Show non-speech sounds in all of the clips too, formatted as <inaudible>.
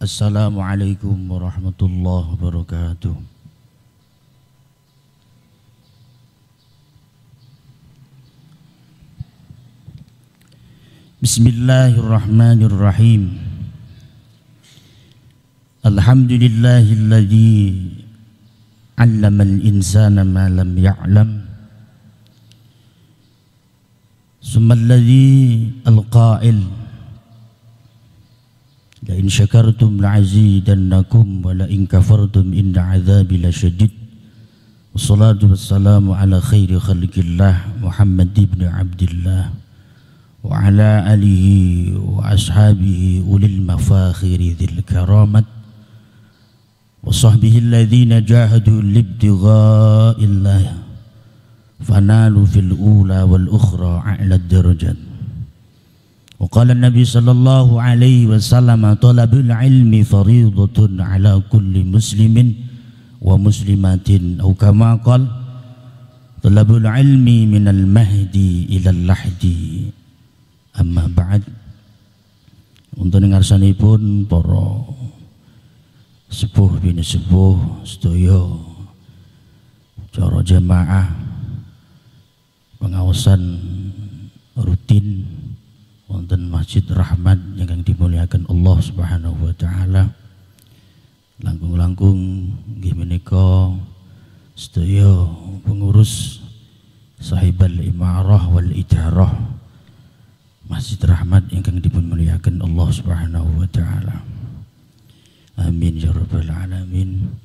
Assalamualaikum warahmatullahi wabarakatuh. Bismillahirrahmanirrahim. Alhamdulillahilladzi 'allama al-insana ma lam ya'lam. Summa alladzi al-qa'il لئن شكرتم لعزيدنكم ولئن كفرتم إن عذابي لشديد. والصلاة والسلام على خير خلق الله محمد بن عبد الله وعلى آله وأصحابه أولي المفاخر ذي الكرامة وصحبه الذين جاهدوا لابتغاء الله. فنالوا في الأولى والأخرى أعلى الدرجات. وقال النبي صلى الله عليه وسلم طلب العلم فريضة على كل مسلم ومسلمات أو كما قال طلب العلم من المهدي إلى اللحد أما بعد untuk pun para sepuh bini sepuh sedaya cara jamaah pengawasan rutin wonten Masjid Rahmat yang dimuliakan Allah Subhanahu wa taala. Langkung-langkung nggih menika sedaya pengurus sahibal imarah wal ijarah Masjid Rahmat yang dimuliakan Allah Subhanahu wa taala. Amin ya rabbal alamin.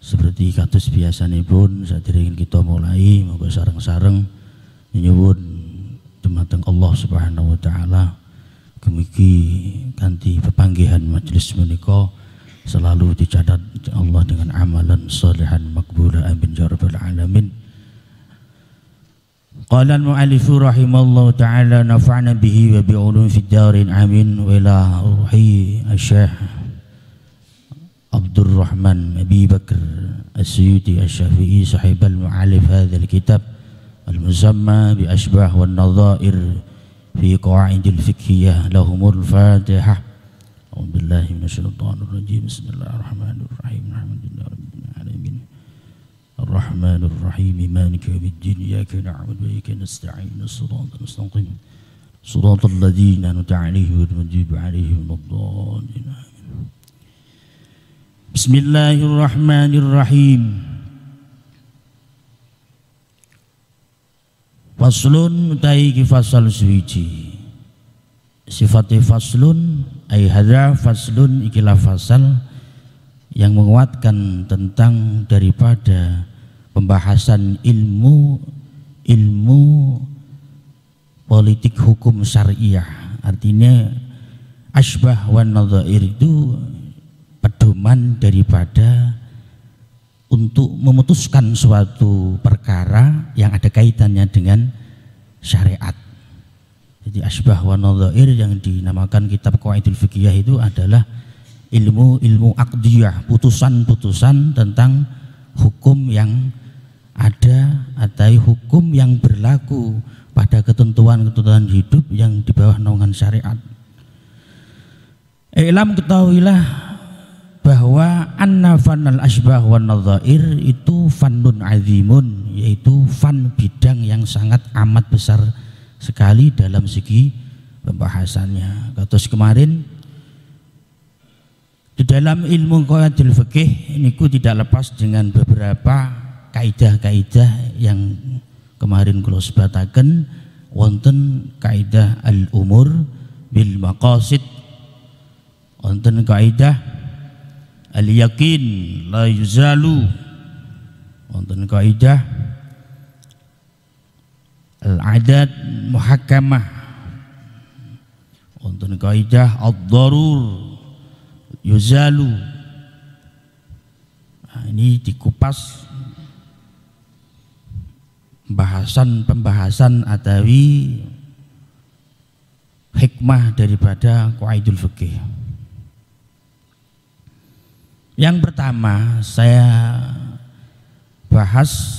Seperti katus biasa pun saat kita mulai mau sarang-sarang nyuwun dumateng Allah Subhanahu wa taala. Kemiki kanthi pepanggihan majelis menika selalu dicatat Allah dengan amalan salihan makbula amin ya rabbal alamin. Qala al-mu'allif rahimallahu ta'ala nafa'na bihi wa bi'ulum fid darin. Amin. Wa ila ruhi asy-syekh Abdul Rahman Abi Bakr As-Suyuti Asy-Syafi'i sahib al-mu'allif hadzal kitab المسمى بأشباه والنظائر في قواعد الفقهية. لهم الفاتحة. أعوذ بالله من الشيطان الرجيم. بسم الله الرحمن الرحيم. الحمد لله رب العالمين. الرحمن الرحيم. مالك يوم الدين. إياك نعبد وإياك نستعين. الصراط المستقيم. صراط الذين أنعمت عليهم والمغضوب عليهم الضالين. بسم الله الرحمن الرحيم. Faslun utai fasal suwiji. Sifatnya faslun ay hadza faslun ikilah fasal yang menguatkan tentang daripada pembahasan ilmu ilmu politik hukum syariah. Artinya asbah wan nadhair itu pedoman daripada untuk memutuskan suatu perkara yang ada kaitannya dengan syariat. Jadi asbah wa nadhair yang dinamakan kitab Qawaidul Fiqhiyah itu adalah ilmu-ilmu akdiyah, putusan-putusan tentang hukum yang ada atau hukum yang berlaku pada ketentuan-ketentuan hidup yang di bawah naungan syariat. Ilam ketahuilah bahwa anna fanal asbah wan nadhair itu fannun azimun yaitu fan bidang yang sangat amat besar sekali dalam segi pembahasannya. Katus kemarin di dalam ilmu qaidil fikih ku tidak lepas dengan beberapa kaidah-kaidah yang kemarin kula sebataken wonten kaidah al-umur bil maqasid wonten kaidah al yakin la yuzalu. Wonten kaidah al adat muhakkamah. Wonten kaidah ad-darur yuzalu. Nah, ini dikupas pembahasan-pembahasan atawi hikmah daripada qaidul fikih yang pertama saya bahas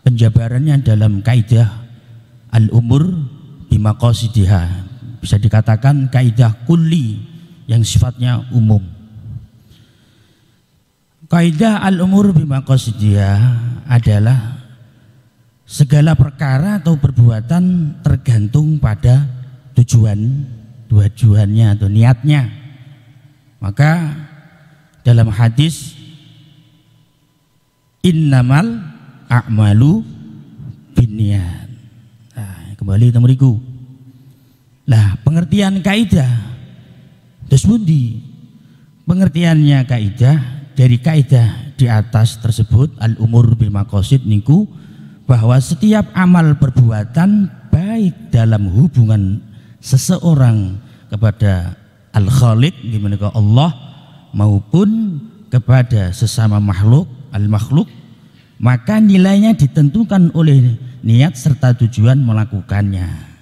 penjabarannya dalam kaidah al-umur bimaqasidiha. Bisa dikatakan kaidah kulli yang sifatnya umum. Kaidah al-umur bimaqasidiha adalah segala perkara atau perbuatan tergantung pada tujuan, tujuannya atau niatnya. Maka dalam hadis innamal a'malu binniat. Nah, kembali temuriku. Lah, pengertian kaidah terus. Pengertiannya kaidah dari kaidah di atas tersebut al umur bil maqasid niku bahwa setiap amal perbuatan baik dalam hubungan seseorang kepada al khaliq ke Allah maupun kepada sesama makhluk al makhluk maka nilainya ditentukan oleh niat serta tujuan melakukannya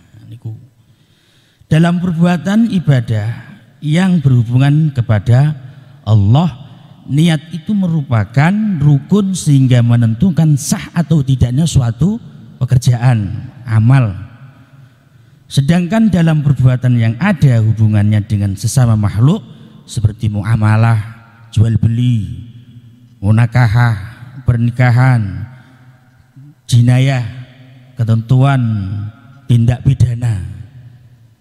dalam perbuatan ibadah yang berhubungan kepada Allah niat itu merupakan rukun sehingga menentukan sah atau tidaknya suatu pekerjaan, amal. Sedangkan dalam perbuatan yang ada hubungannya dengan sesama makhluk seperti muamalah, jual beli, munakahah, pernikahan, jinayah, ketentuan tindak pidana.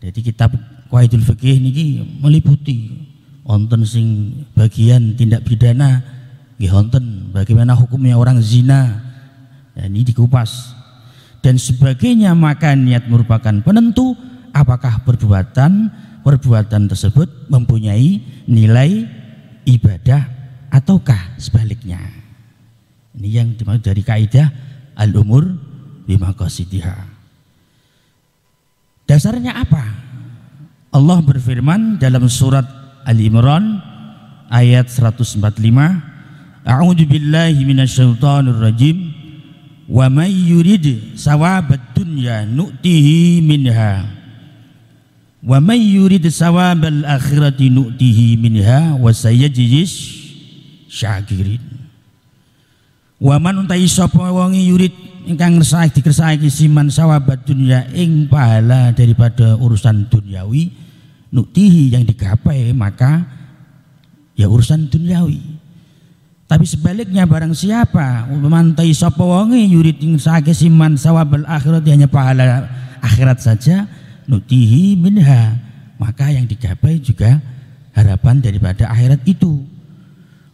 Jadi kitab Qaidul Fikih ini meliputi wonten sing bagian tindak pidana nggih bagaimana hukumnya orang zina dan ini dikupas dan sebagainya maka niat merupakan penentu apakah perbuatan perbuatan tersebut mempunyai nilai ibadah ataukah sebaliknya? Ini yang dimaksud dari kaidah al-umur bimaqasidiha dasarnya apa? Allah berfirman dalam surat Ali Imran ayat 145 A'udzu billahi minasyaitonir rajim. Wa may yurid sawabad dunya nu'tihi minha wa may yurid sawabal akhirati nu'tihi minha wa sayajzis syakirin. Wa man untai sapa wong yurid ingkang ngersake dikersake siman sawabat dunya ing pahala daripada urusan duniawi nuktihi yang digapai maka ya urusan duniawi. Tapi sebaliknya barang siapa memantai sapa wonge yurid ing sake siman sawabal akhirat hanya pahala akhirat saja nuktihi minha. Maka yang digapai juga harapan daripada akhirat itu.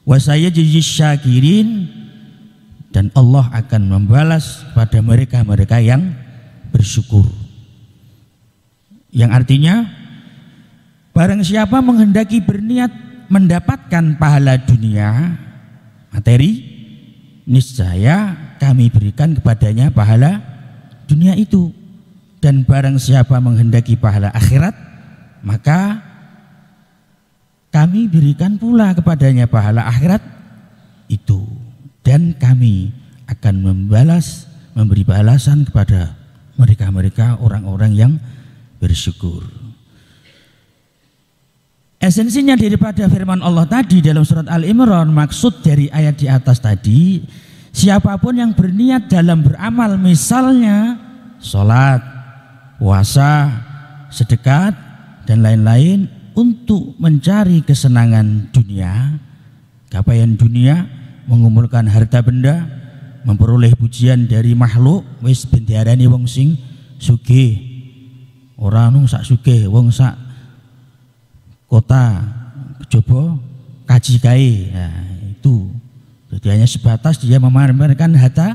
Wasaya jadi syakirin. Dan Allah akan membalas pada mereka-mereka yang bersyukur. Yang artinya Barang siapa menghendaki berniat mendapatkan pahala dunia materi niscaya kami berikan kepadanya pahala dunia itu dan barang siapa menghendaki pahala akhirat maka kami berikan pula kepadanya pahala akhirat itu dan kami akan membalas memberi balasan kepada mereka-mereka orang-orang yang bersyukur. Esensinya daripada firman Allah tadi dalam surat Al-Imran maksud dari ayat di atas tadi siapa pun yang berniat dalam beramal misalnya sholat, puasa, sedekat dan lain-lain untuk mencari kesenangan dunia, capaian dunia, mengumpulkan harta benda, memperoleh pujian dari makhluk, wis bendarani wong sing sugih. Ora nung sak sugih, wong sak kota coba kaji kai nah, itu. Jadi hanya sebatas dia memamerkan harta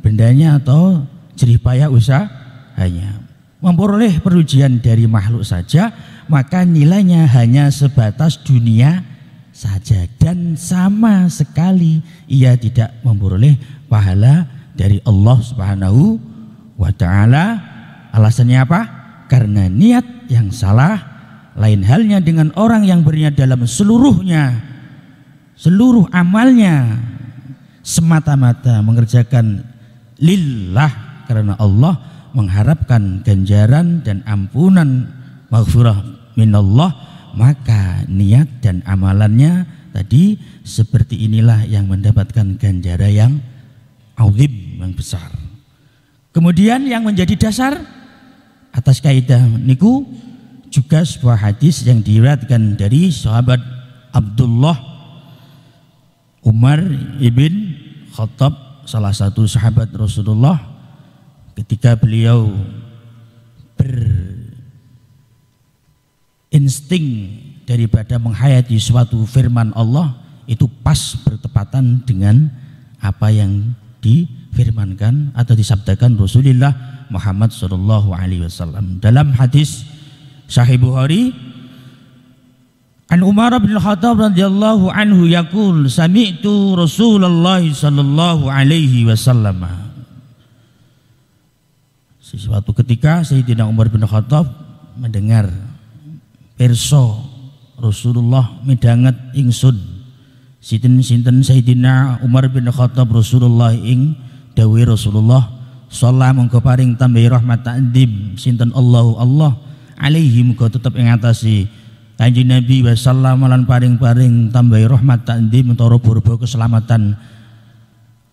bendanya atau jerih payah usahanya memperoleh perujian dari makhluk saja maka nilainya hanya sebatas dunia saja. Dan sama sekali ia tidak memperoleh pahala dari Allah Subhanahu wa taala. Alasannya apa? Karena niat yang salah lain halnya dengan orang yang berniat dalam seluruhnya, seluruh amalnya semata-mata mengerjakan lillah karena Allah mengharapkan ganjaran dan ampunan maghfirah minallah maka niat dan amalannya tadi seperti inilah yang mendapatkan ganjaran yang azim yang besar. Kemudian yang menjadi dasar atas kaidah niku juga sebuah hadis yang diriwayatkan dari sahabat Abdullah Umar ibn Khattab salah satu sahabat Rasulullah ketika beliau berinsting daripada menghayati suatu firman Allah itu pas bertepatan dengan apa yang difirmankan atau disabdakan Rasulullah Muhammad Shallallahu Alaihi Wasallam dalam hadis Sahih Bukhari An Umar bin Khattab radhiyallahu anhu yaqul sami'tu Rasulullah sallallahu alaihi wasallam. Sesuatu ketika Sayyidina Umar bin Khattab mendengar perso Rasulullah midanget ingsun. Sinten-sinten Sayyidina Umar bin Khattab Rasulullah ing dawuh Rasulullah sallallahu mongko paring tambahi rahmat ta'dim sinten Allahu Allah alaihi muga tetep ing atase Kanjeng Nabi wasallam lan paring-paring tambahi rahmat takdim utawa purba keselamatan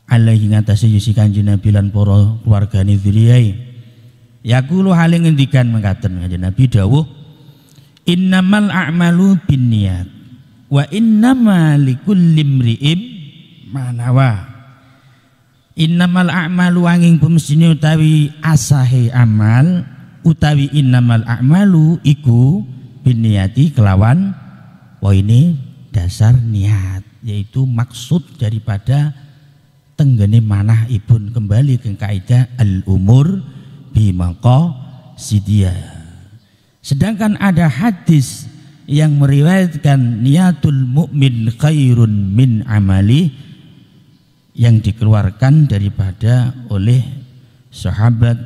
alaihi ngatasi yusi Kanjeng Nabi lan para keluargane dzurriyyah. Yaqulu haling ngendikan mengkaten Kanjeng Nabi dawuh innamal a'malu binniyat wa innama likulli imri'in manawa. Innamal a'malu angin pemesine utawi asahe amal utawi innamal a'malu iku biniyati kelawan wah ini dasar niat yaitu maksud daripada tenggene manah ibun kembali ke kaidah al umur bimangko sidia sedangkan ada hadis yang meriwayatkan niatul mukmin khairun min amali yang dikeluarkan daripada oleh sahabat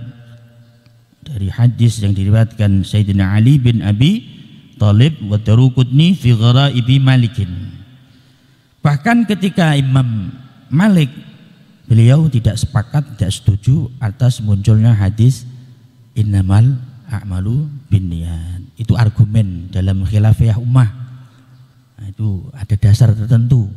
dari hadis yang diriwayatkan Sayyidina Ali bin Abi Talib wa Darukutni fi ghara'ibi Malikin. Bahkan ketika Imam Malik beliau tidak sepakat, tidak setuju atas munculnya hadis innamal a'malu binniyat. Itu argumen dalam khilafiyah ummah. Nah, itu ada dasar tertentu.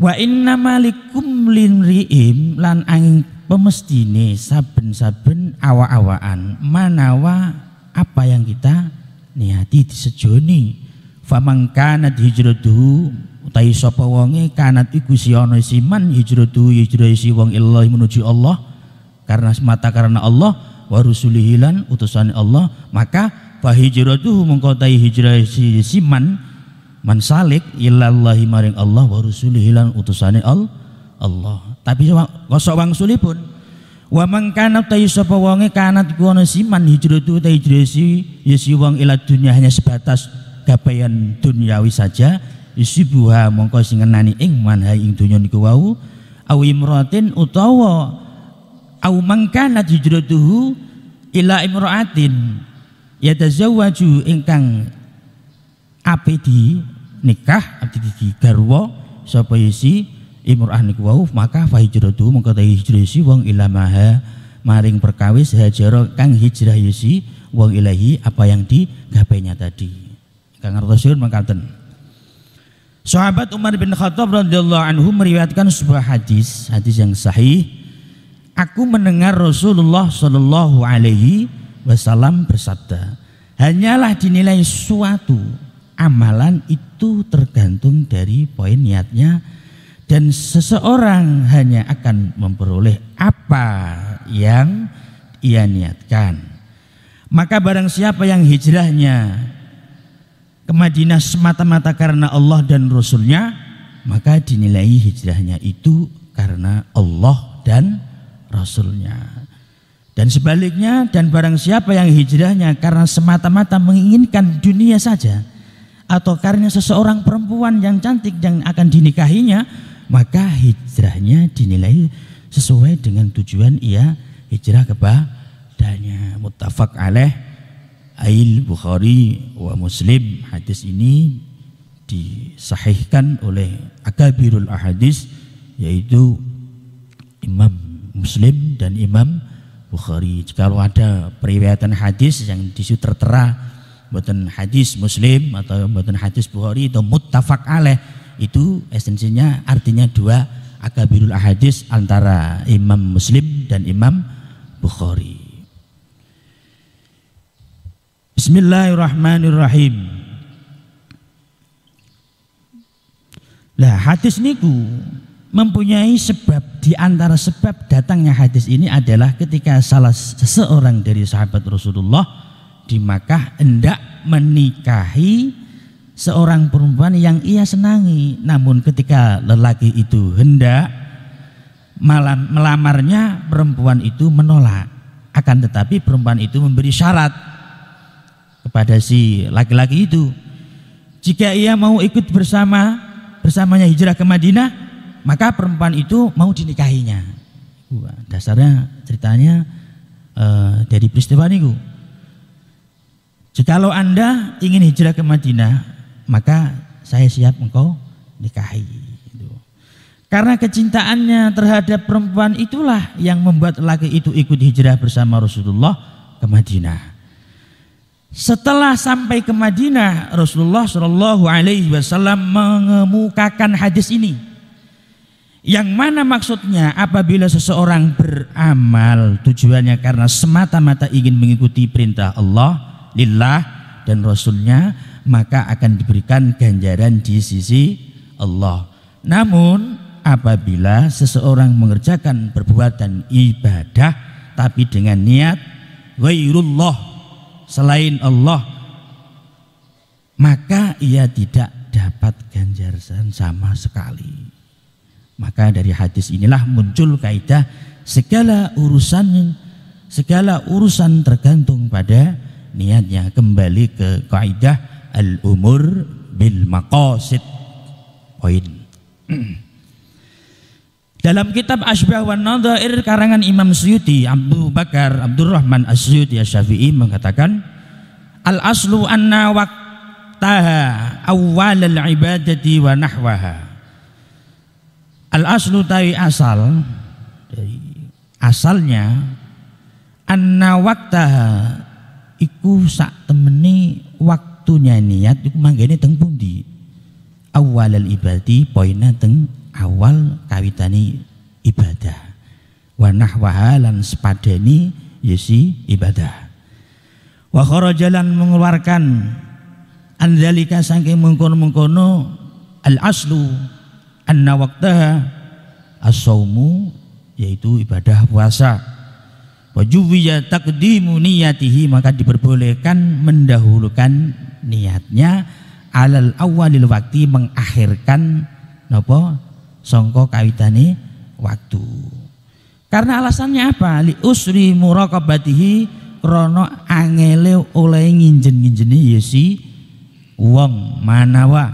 Wa inna malikum linri'im lan angin pemestine saben-saben awa-awaan manawa apa yang kita niati disejoni faman kanat hijratuhu utai sapa wonge? Kanat iku si ana siman hijratuhu hijrah si wong illahi menuju Allah. Karena semata karena Allah wa rusulihi lan utusan Allah. Maka fa hijratuhu mengko hijrah si siman man salik ilallahi maring Allah wa rusulihi lan utusane Allah. Tapi kosok wangsulipun Wa man kana ta sapa wonge? Kanat ku ana siman hijratu ta hijrasi ya si wong ila dunya hanya sebatas gapayan duniawi saja isibuha mongko sing ngenani ing manha ing dunya niku wau aw imratin utawa aw man kana hijratuhu ila imraatin yatazawwaju ingkang ape di nikah abdi di garwa sapa yisi imrah niku wau maka fa hijratu mongko ta hijrah si wong ilamaha maring perkawis hajara kang hijrah yusi wong ilahi apa yang digapainya tadi. Kang Rasul mengatakan Sahabat Umar bin Khattab radhiyallahu anhu meriwayatkan sebuah hadis, hadis yang sahih. Aku mendengar Rasulullah Shallallahu alaihi wasallam bersabda, "Hanyalah dinilai suatu amalan itu tergantung dari poin niatnya dan seseorang hanya akan memperoleh apa yang ia niatkan. Maka barang siapa yang hijrahnya ke Madinah semata-mata karena Allah dan Rasulnya, maka dinilai hijrahnya itu karena Allah dan Rasulnya. Dan sebaliknya, dan barang siapa yang hijrahnya karena semata-mata menginginkan dunia saja, atau karena seseorang perempuan yang cantik yang akan dinikahinya, maka hijrahnya dinilai sesuai dengan tujuan ia hijrah kepadanya muttafaq alaih Ail Bukhari wa Muslim hadis ini disahihkan oleh akabirul ahadis yaitu Imam Muslim dan Imam Bukhari. Kalau ada periwayatan hadis yang di situ tertera buatan hadis Muslim atau buatan hadis Bukhari itu muttafaq alaih itu esensinya artinya dua akabirul ahadis antara Imam Muslim dan Imam Bukhari. Bismillahirrahmanirrahim. Lah hadis niku mempunyai sebab. Di antara sebab datangnya hadis ini adalah ketika salah seseorang dari sahabat Rasulullah di Makkah hendak menikahi seorang perempuan yang ia senangi. Namun ketika lelaki itu hendak malam melamarnya perempuan itu menolak. Akan tetapi perempuan itu memberi syarat kepada si laki-laki itu jika ia mau ikut bersama bersamanya hijrah ke Madinah maka perempuan itu mau dinikahinya dasarnya ceritanya uh, dari peristiwa ini Jikalau anda ingin hijrah ke Madinah maka saya siap engkau nikahi. Gitu. Karena kecintaannya terhadap perempuan itulah yang membuat laki itu ikut hijrah bersama Rasulullah ke Madinah. Setelah sampai ke Madinah, Rasulullah Shallallahu Alaihi Wasallam mengemukakan hadis ini. Yang mana maksudnya apabila seseorang beramal tujuannya karena semata-mata ingin mengikuti perintah Allah, lillah dan Rasulnya maka akan diberikan ganjaran di sisi Allah. Namun apabila seseorang mengerjakan perbuatan ibadah tapi dengan niat ghairullah selain Allah maka ia tidak dapat ganjaran sama sekali. Maka dari hadis inilah muncul kaidah segala urusan segala urusan tergantung pada niatnya kembali ke kaidah al-umur bil maqasid. Poin. <clears throat> Dalam kitab Asbah wa Nadhair karangan Imam Suyuti Abu Bakar Abdurrahman As-Suyuti Asy-Syafi'i mengatakan al aslu anna waqtaha awwal al ibadati wa nahwaha. Al aslu tawi asal dari asalnya anna waqtaha iku sak temeni waktu waktunya niat iku manggene teng pundi awal ibadi poinnya teng awal kawitani ibadah. Wa nahwaha lan sepadani yesi ibadah. Wa kharajalan mengeluarkan anzalika saking mengkono-mengkono al aslu anna waqtaha as-saumu yaitu ibadah puasa. Wajuwiya takdimu niyatihi maka diperbolehkan mendahulukan niatnya alal awalil waktu mengakhirkan nopo songko kawitane waktu. Karena alasannya apa? Li usri muraqabatihi krono angele oleh nginjen-nginjeni yesi wong manawa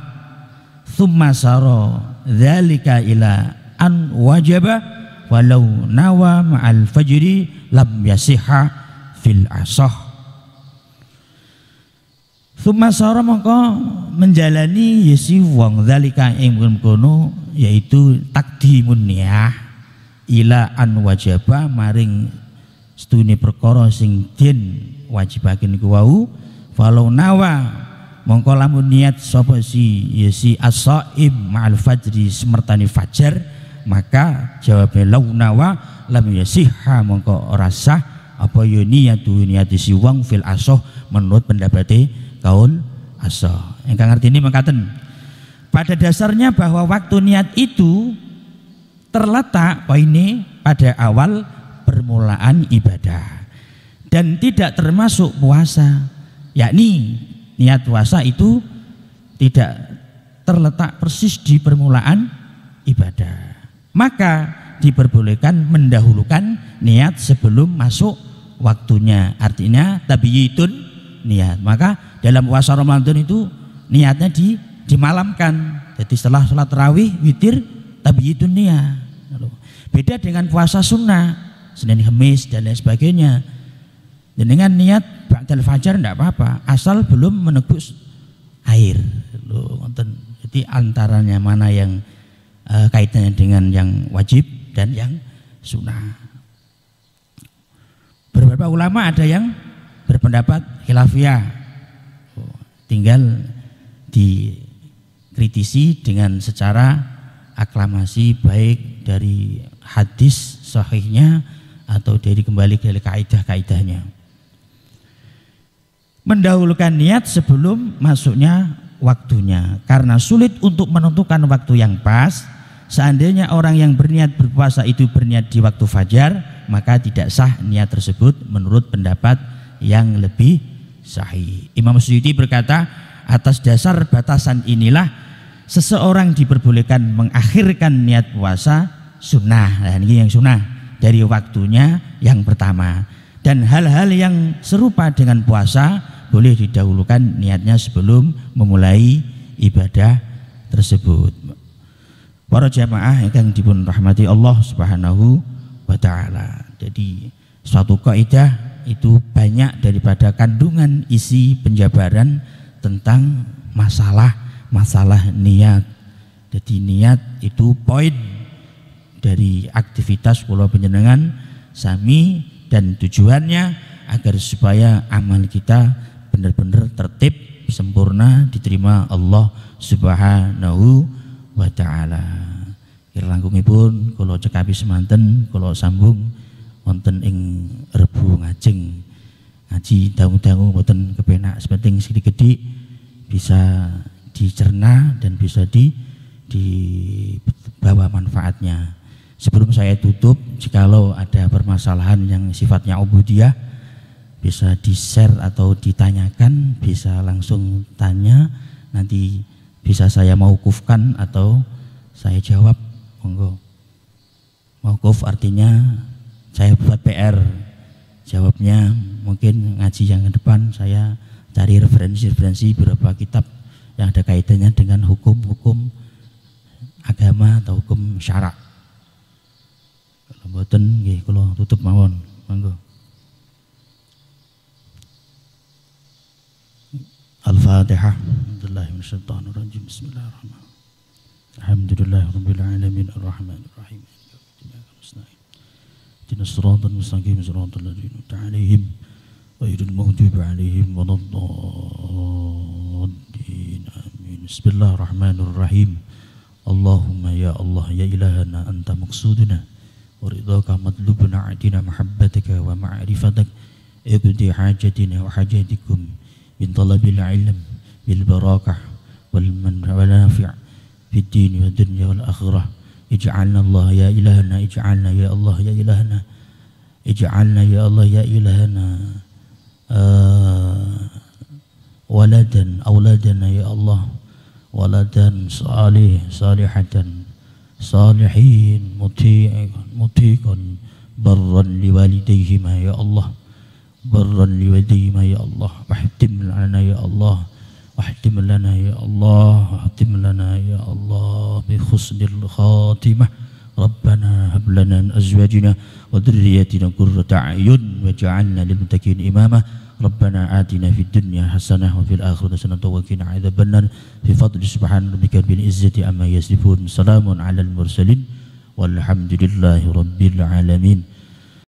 thumma saro dzalika ila an wajaba walau nawa ma'al fajri lam yasiha fil asah Sumasara mongko menjalani yesi wong zalika ing kono yaitu takdimun niyah ila an wajaba maring stune perkara sing den wajibaken ku wau falau nawa mongko lamun niat sapa si yesi as-saim ma'al fajri semertani fajar maka jawabnya lau nawa lam yasihha mongko ora sah apa yo niatu niat si wong fil asoh menurut pendapat kaul asa. Engkang ini mengatakan pada dasarnya bahwa waktu niat itu terletak ini pada awal permulaan ibadah dan tidak termasuk puasa yakni niat puasa itu tidak terletak persis di permulaan ibadah maka diperbolehkan mendahulukan niat sebelum masuk waktunya. Artinya tabiyitun niat. Maka dalam puasa Ramadan itu niatnya di dimalamkan. Jadi setelah sholat tarawih, witir, tabiyitun niat. Beda dengan puasa sunnah, Senin Kamis dan lain sebagainya. Dan dengan niat ba'dal fajar tidak apa-apa, asal belum menebus air. Jadi antaranya mana yang uh, kaitannya dengan yang wajib dan yang sunnah. Beberapa ulama ada yang berpendapat khilafiyah. Tinggal dikritisi dengan secara aklamasi baik dari hadis sahihnya atau dari kembali ke kaidah-kaidahnya. Mendahulukan niat sebelum masuknya waktunya. Karena sulit untuk menentukan waktu yang pas, seandainya orang yang berniat berpuasa itu berniat di waktu fajar, maka tidak sah niat tersebut menurut pendapat yang lebih sahih. Imam Suyuti berkata, atas dasar batasan inilah seseorang diperbolehkan mengakhirkan niat puasa sunnah. Nah, ini yang sunnah dari waktunya yang pertama. Dan hal-hal yang serupa dengan puasa boleh didahulukan niatnya sebelum memulai ibadah tersebut. Para jamaah yang dipun rahmati Allah Subhanahu wa taala. Jadi suatu kaidah itu banyak daripada kandungan isi penjabaran tentang masalah masalah niat. Jadi niat itu poin dari aktivitas pulau penjenengan sami dan tujuannya agar supaya amal kita benar-benar tertib sempurna diterima Allah Subhanahu wa taala. Kira langkungipun kula cekapi semanten kula sambung wonten ing rebu ngajeng ngaji dangu-dangu mboten kepenak sepenting sedikit gede bisa dicerna dan bisa di dibawa manfaatnya. Sebelum saya tutup, jikalau ada permasalahan yang sifatnya ubudiyah, bisa di-share atau ditanyakan, bisa langsung tanya, nanti bisa saya maukufkan atau saya jawab, monggo. Maukuf artinya saya buat PR, jawabnya mungkin ngaji yang ke depan saya cari referensi-referensi beberapa kitab yang ada kaitannya dengan hukum-hukum agama atau hukum syarak. Kalau boten nggih kula tutup mawon. Monggo. Al-Fatihah. Bismillahirrahmanirrahim. Bismillahirrahmanirrahim. Alhamdulillahirabbil alamin arrahmanirrahim. اهدنا الصراط المستقيم صراط الذين أنعمت عليهم غير المغضوب عليهم ولا الضالين آمين بسم الله الرحمن الرحيم اللهم يا الله يا إلهنا أنت مقصودنا ورضاك مطلوبنا عدنا محبتك ومعرفتك اقضي حاجتنا وحاجاتكم من طلب العلم بالبراكة والمنافع في الدين والدنيا والآخرة اجعلنا الله يا إلهنا اجعلنا يا الله يا إلهنا اجعلنا يا الله يا إلهنا آه ولدا أولادنا يا الله ولدا صالح صالحة صالحين مطيعا برا لوالديهما يا الله برا لوالديهما يا الله واحتم لنا يا الله واحتم لنا يا الله واحتم لنا يا الله بحسن الخاتمة. ربنا هب لنا من أزواجنا وذريتنا قرة أعين واجعلنا للمتقين إماما. ربنا آتنا في الدنيا حسنة وفي الآخرة حسنة وقنا عذاب النار. في فضل سبحان ربك بالعزة أما يصفون سلام على المرسلين والحمد لله رب العالمين.